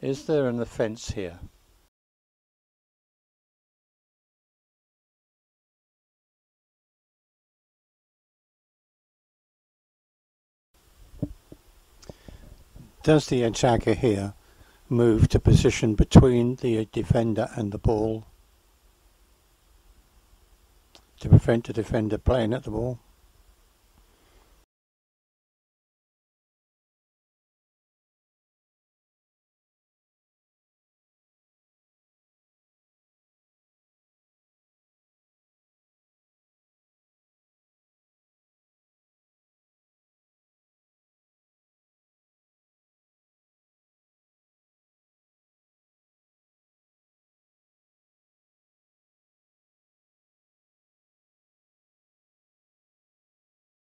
Is there an offence here? Does the attacker here move to position between the defender and the ball to prevent the defender playing at the ball?